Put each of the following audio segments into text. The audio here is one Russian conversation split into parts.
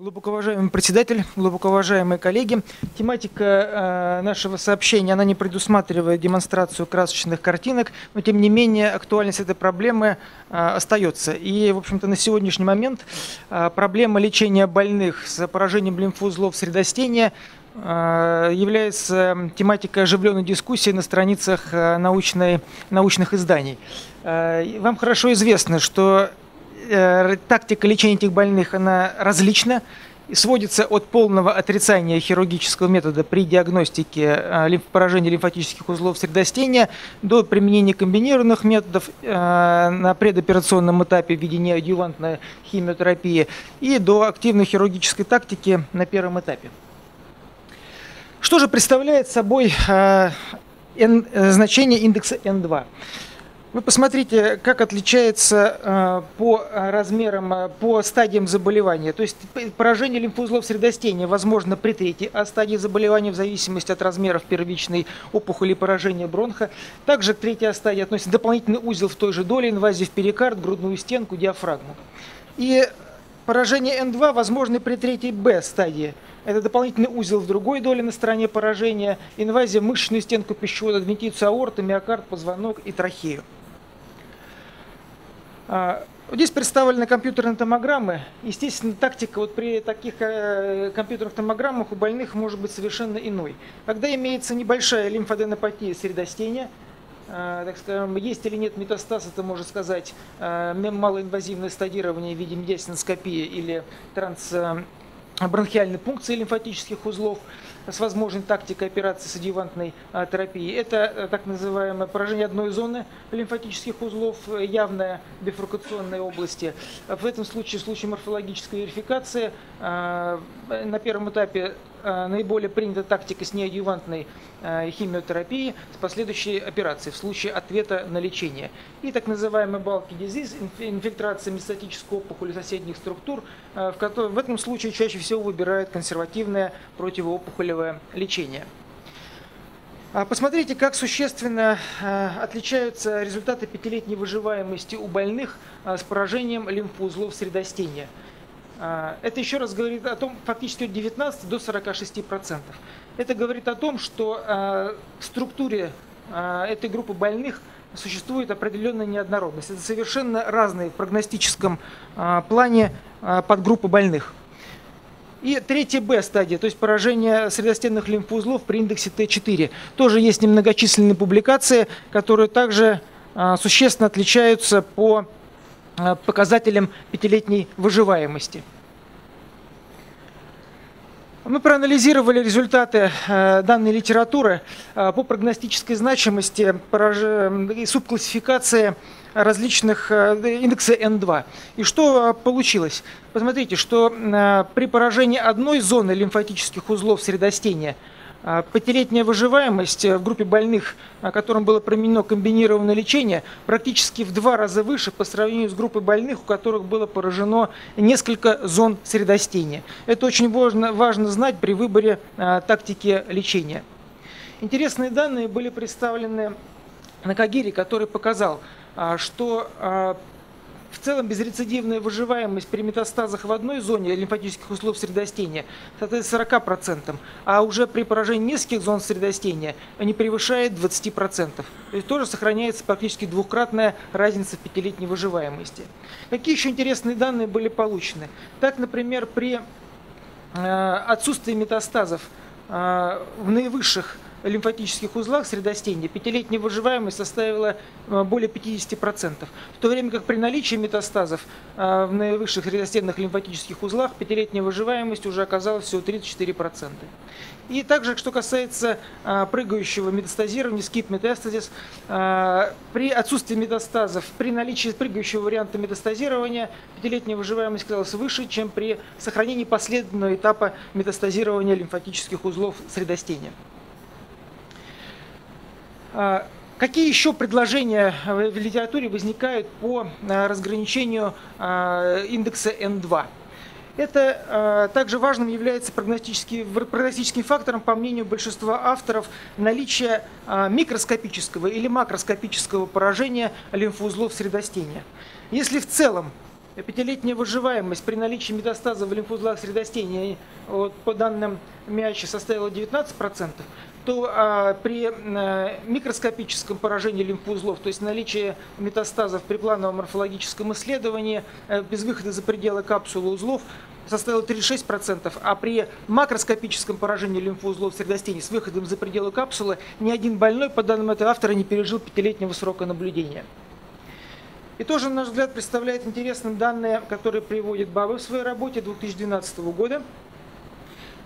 Глубоко уважаемый председатель, глубоко уважаемые коллеги, тематика э, нашего сообщения, она не предусматривает демонстрацию красочных картинок, но тем не менее актуальность этой проблемы э, остается. И, в общем-то, на сегодняшний момент э, проблема лечения больных с поражением лимфоузлов средостения является тематикой оживленной дискуссии на страницах научной, научных изданий. Вам хорошо известно, что тактика лечения этих больных, она различна сводится от полного отрицания хирургического метода при диагностике э, поражения лимфатических узлов средостения до применения комбинированных методов э, на предоперационном этапе в виде химиотерапии и до активной хирургической тактики на первом этапе. Что же представляет собой значение индекса N2? Вы посмотрите, как отличается э, по размерам, э, по стадиям заболевания. То есть поражение лимфоузлов средостения возможно при третьей а стадии заболевания в зависимости от размеров первичной опухоли поражения бронха. Также к третьей стадии относится дополнительный узел в той же доле, инвазии в перикард, грудную стенку, диафрагму. И поражение N2 возможно при третьей Б стадии. Это дополнительный узел в другой доле на стороне поражения, инвазия в мышечную стенку пищевода, адвентицию аорты, миокард, позвонок и трахею. А, здесь представлены компьютерные томограммы. Естественно, тактика вот при таких э, компьютерных томограммах у больных может быть совершенно иной. Когда имеется небольшая лимфоденопатия средостения, э, так скажем, есть или нет метастаз, это можно сказать э, малоинвазивное стадирование в виде медиасиноскопии или трансбронхиальной пункции лимфатических узлов – с возможной тактикой операции с адъювантной а, терапией. Это э, так называемое поражение одной зоны лимфатических узлов, э, явная бифуркационной области. В этом случае, в случае морфологической верификации, а, на первом этапе наиболее принята тактика неадъювантной химиотерапии с последующей операцией в случае ответа на лечение. И так называемый bulky disease, инфильтрация метастатической опухоли соседних структур, в, которой, в этом случае чаще всего выбирают консервативное противоопухолевое лечение. А посмотрите, как существенно отличаются результаты пятилетней выживаемости у больных с поражением лимфоузлов средостения. Это еще раз говорит о том, фактически от 19 до 46 процентов. Это говорит о том, что в структуре этой группы больных существует определенная неоднородность. Это совершенно разные в прогностическом плане подгруппы больных. И третья Б стадия, то есть поражение средостенных лимфоузлов при индексе Т4. Тоже есть немногочисленные публикации, которые также а, существенно отличаются по а, показателям пятилетней выживаемости. Мы проанализировали результаты а, данной литературы по прогностической значимости и субклассификации различных э, индекса N2. И что э, получилось? Посмотрите, что э, при поражении одной зоны лимфатических узлов средостения Пятилетняя выживаемость в группе больных, которым было применено комбинированное лечение, практически в два раза выше по сравнению с группой больных, у которых было поражено несколько зон средостения. Это очень важно, важно знать при выборе тактики лечения. Интересные данные были представлены на Кагире, который показал, а, что а, в целом безрецидивная выживаемость при метастазах в одной зоне лимфатических узлов средостения соответствует 40%, а уже при поражении нескольких зон средостения не превышает 20%. То есть тоже сохраняется практически двукратная разница в пятилетней выживаемости. Какие еще интересные данные были получены? Так, например, при а, отсутствии метастазов в наивысших лимфатических узлах средостения пятилетняя выживаемость составила э, более 50%, в то время как при наличии метастазов э, в наивысших средостенных лимфатических узлах пятилетняя выживаемость уже оказалась всего 34%. И также, что касается э, прыгающего метастазирования, skip metastasis, при отсутствии метастазов, при наличии прыгающего варианта метастазирования пятилетняя выживаемость оказалась выше, чем при сохранении последовательного этапа метастазирования лимфатических узлов средостения. А, какие еще предложения в литературе возникают по а, разграничению а, индекса N2? Это также важным является прогностическим фактором, по мнению большинства авторов, наличие микроскопического или макроскопического поражения лимфоузлов средостения. Если в целом пятилетняя выживаемость при наличии метастаза в лимфоузлах средостения вот, по данным МИАЧи составила 19%, то а, при а, микроскопическом поражении лимфоузлов, то есть наличие метастазов при плановом морфологическом исследовании а, без выхода за пределы капсулы узлов составила 36%, а при макроскопическом поражении лимфоузлов средостений с выходом за пределы капсулы ни один больной, по данным этого автора, не пережил пятилетнего срока наблюдения. И тоже, на наш взгляд, представляет интересным данные, которые приводит Баба в своей работе 2012 года,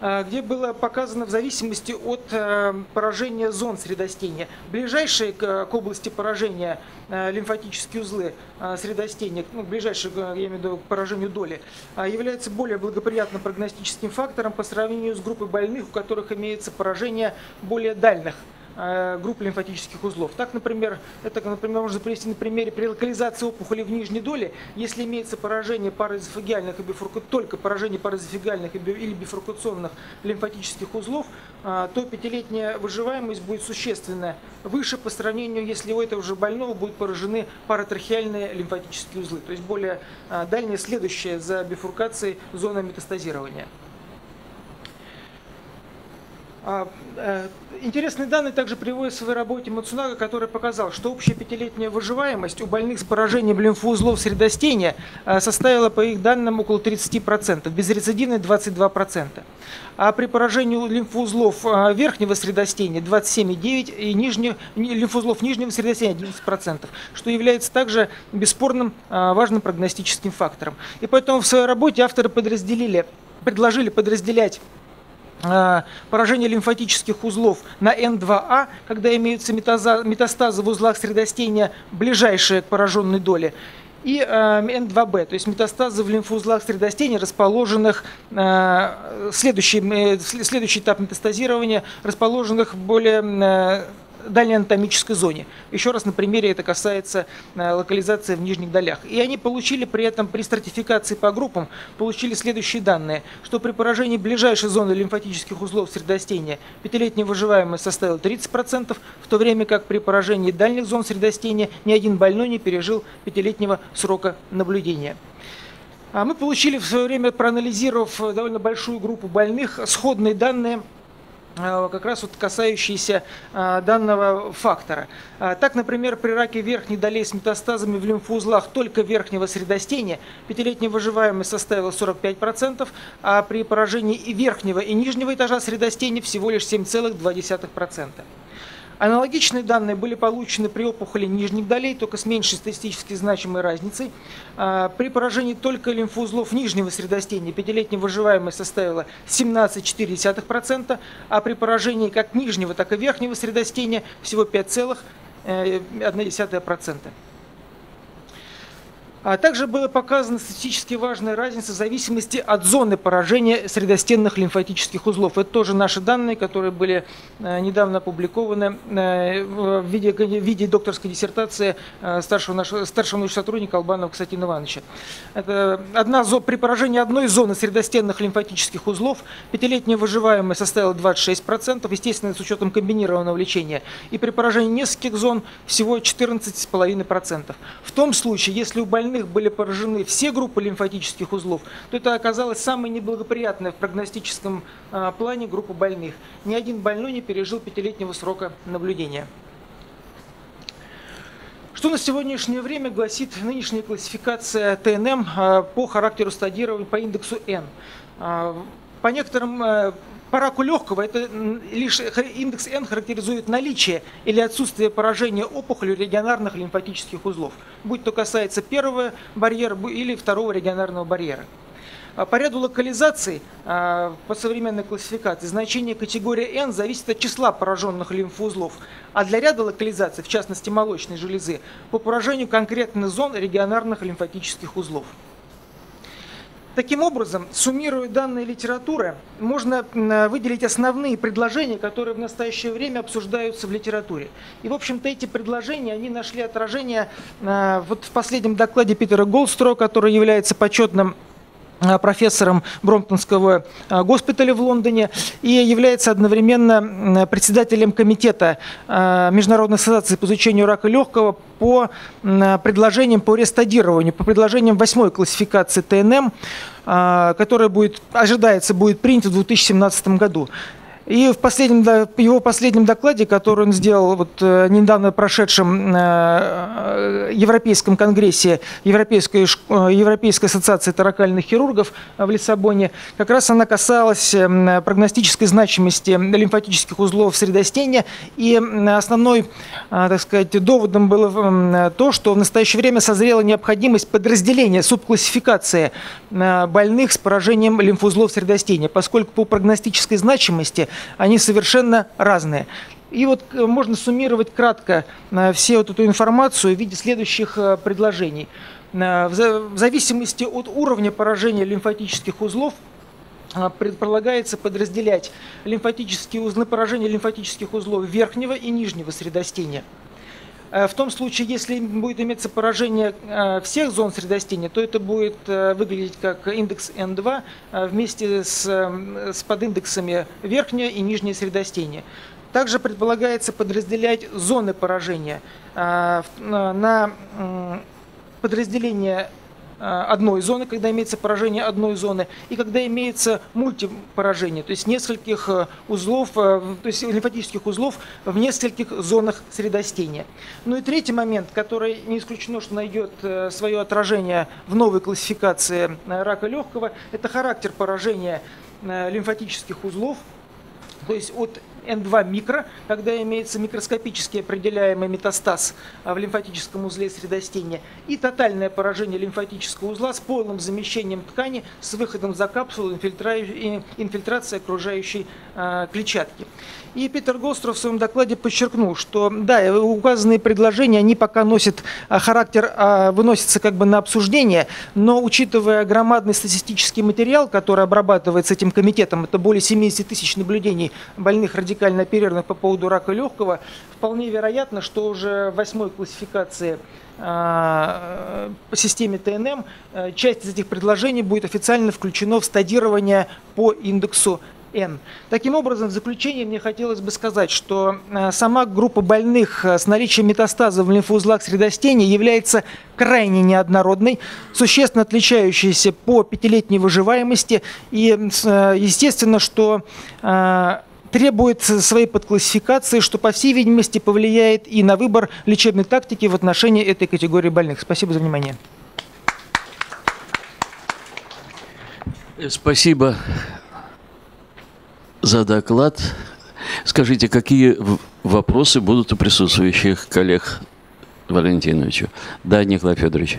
а, где было показано в зависимости от э, поражения зон средостения. Ближайшие к области поражения э, лимфатические узлы э, средостения, ну, ближайшие, я имею в виду, к поражению доли, являются более благоприятным прогностическим фактором по сравнению с группой больных, у которых имеется поражение более дальних Э, групп лимфатических узлов. Так, например, это, например, можно привести на примере при локализации опухоли в нижней доле, если имеется поражение параэзофагиальных и бифурка... только поражение параэзофагиальных или бифуркационных лимфатических узлов, э, то пятилетняя выживаемость будет существенно выше по сравнению, если у этого же больного будут поражены паратрахеальные лимфатические узлы, то есть более э, дальняя следующая за бифуркацией зона метастазирования. А, э, интересные данные также приводят в своей работе Мацунага, который показал, что общая пятилетняя выживаемость у больных с поражением лимфоузлов средостения э, составила, по их данным, около 30%, безрецидивной 22%. А при поражении лимфоузлов э, верхнего средостения 27,9% и нижних, лимфоузлов нижнего средостения 11%, что является также бесспорным важным прогностическим фактором. И поэтому в своей работе авторы подразделили, предложили подразделять поражение лимфатических узлов на N2А, когда имеются метастазы в узлах средостения, ближайшие к пораженной доле, и э, N2B, то есть метастазы в лимфоузлах средостения, расположенных, э, следующий, следующий этап метастазирования, расположенных более дальней анатомической зоне. Еще раз на примере это касается э, локализации в нижних долях. И они получили при этом при стратификации по группам получили следующие данные, что при поражении ближайшей зоны лимфатических узлов средостения пятилетняя выживаемость составила 30%, в то время как при поражении дальних зон средостения ни один больной не пережил пятилетнего срока наблюдения. А мы получили в свое время, проанализировав довольно большую группу больных, сходные данные Э, как раз вот касающиеся э, данного фактора. Э, так, например, при раке верхней долей с метастазами в лимфоузлах только верхнего средостения пятилетняя выживаемость составила 45%, а при поражении и верхнего, и нижнего этажа средостения всего лишь 7,2%. Аналогичные данные были получены при опухоли нижних долей, только с меньшей статистически значимой разницей. А, при поражении только лимфоузлов нижнего средостения пятилетняя выживаемость составила 17,4%, а при поражении как нижнего, так и верхнего средостения всего 5,1%. А также была показана статистически важная разница в зависимости от зоны поражения средостенных лимфатических узлов. Это тоже наши данные, которые были э, недавно опубликованы э, в виде, в виде докторской диссертации э, старшего, нашего, старшего научного сотрудника Албанова Ксатина Ивановича. Это одна, при поражении одной зоны средостенных лимфатических узлов пятилетняя выживаемость составила 26%, естественно, с учетом комбинированного лечения. И при поражении нескольких зон всего 14,5%. В том случае, если у больных больных были поражены все группы лимфатических узлов, то это оказалось самой неблагоприятной в прогностическом а, плане группа больных. Ни один больной не пережил пятилетнего срока наблюдения. Что на сегодняшнее время гласит нынешняя классификация ТНМ а, по характеру стадирования по индексу N? А, по некоторым по раку легкого это лишь индекс N характеризует наличие или отсутствие поражения опухолью регионарных лимфатических узлов, будь то касается первого барьера или второго регионарного барьера. А по ряду локализаций а, по современной классификации значение категории N зависит от числа пораженных лимфоузлов, а для ряда локализаций, в частности молочной железы, по поражению конкретных зон регионарных лимфатических узлов. Таким образом, суммируя данные литературы, можно выделить основные предложения, которые в настоящее время обсуждаются в литературе. И, в общем-то, эти предложения, они нашли отражение а, вот в последнем докладе Питера Голдстро, который является почетным Э, профессором Бромптонского э, госпиталя в Лондоне и является одновременно председателем комитета э, Международной ассоциации по изучению рака легкого по предложениям по рестадированию, по предложениям восьмой классификации ТНМ, которая будет, ожидается будет принята в 2017 году. И в последнем, его последнем докладе, который он сделал вот, э, недавно прошедшем э, Европейском конгрессе Европейской, Европейской ассоциации таракальных хирургов в Лиссабоне, как раз она касалась прогностической значимости лимфатических узлов средостения. И основной, так сказать, доводом было то, что в настоящее время созрела необходимость подразделения, субклассификации больных с поражением лимфоузлов средостения, поскольку по прогностической значимости они совершенно разные. И вот э, можно суммировать кратко э, все вот эту информацию в виде следующих э, предложений. В зависимости от уровня поражения лимфатических узлов предполагается подразделять лимфатические узлы, поражение лимфатических узлов верхнего и нижнего средостения. В том случае, если будет иметься поражение всех зон средостения, то это будет выглядеть как индекс N2 вместе с, с подиндексами верхнее и нижнее средостение. Также предполагается подразделять зоны поражения на подразделение одной зоны, когда имеется поражение одной зоны, и когда имеется мультипоражение, то есть нескольких э, узлов, э, то есть лимфатических узлов в нескольких зонах средостения. Ну и третий момент, который не исключено, что найдет э, свое отражение в новой классификации рака легкого, это характер поражения лимфатических узлов, то есть от N2 микро, когда имеется микроскопически определяемый метастаз в лимфатическом узле средостения, и тотальное поражение лимфатического узла с полным замещением ткани с выходом за капсулу инфильтрации окружающей а, клетчатки. И Питер Гостров в своем докладе подчеркнул, что да, указанные предложения, они пока носят а, характер, а, выносятся как бы на обсуждение, но учитывая громадный статистический материал, который обрабатывается этим комитетом, это более 70 тысяч наблюдений больных радикально оперированных по поводу рака легкого, вполне вероятно, что уже в восьмой классификации а, по системе ТНМ часть из этих предложений будет официально включено в стадирование по индексу N. Таким образом, в заключение мне хотелось бы сказать, что э, сама группа больных э, с наличием метастаза в лимфоузлах средостения является крайне неоднородной, существенно отличающейся по пятилетней выживаемости. И э, естественно, что требует своей подклассификации, что, по всей видимости, повлияет и на выбор лечебной тактики в отношении этой категории больных. Спасибо за внимание. Спасибо за доклад. Скажите, какие вопросы будут у присутствующих коллег Валентиновичу? Да, Николай Федорович.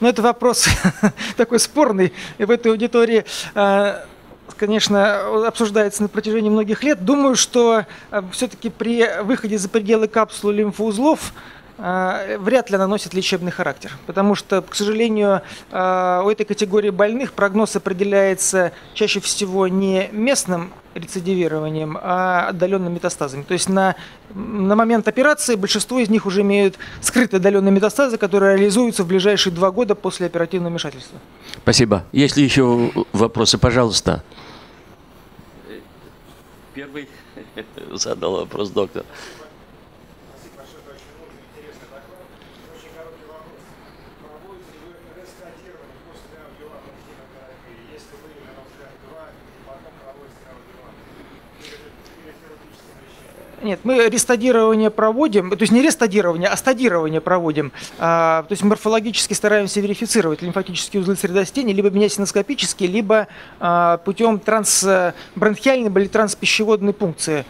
Ну, это вопрос такой спорный. И в этой аудитории а, конечно, обсуждается на протяжении многих лет. Думаю, что а, все-таки при выходе за пределы капсулы лимфоузлов а, вряд ли наносит лечебный характер, потому что, к сожалению, у этой категории больных прогноз определяется чаще всего не местным рецидивированием, а отдаленными метастазами. То есть на, на момент операции большинство из них уже имеют скрытые отдаленные метастазы, которые реализуются в ближайшие два года после оперативного вмешательства. Спасибо. Есть ли еще вопросы, пожалуйста? Первый задал вопрос доктор. Нет, мы рестадирование проводим, то есть не рестадирование, а стадирование проводим. А, то есть морфологически стараемся верифицировать лимфатические узлы средостения, либо менясиноскопически, либо а, путем трансбронхиальной или транспищеводной пункции.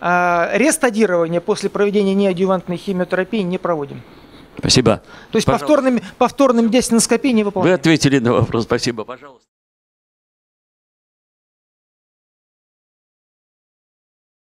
А, рестадирование после проведения неадъювантной химиотерапии не проводим. Спасибо. То есть повторными, повторными диастиноскопией не выполняем. Вы ответили на вопрос. Спасибо. Пожалуйста.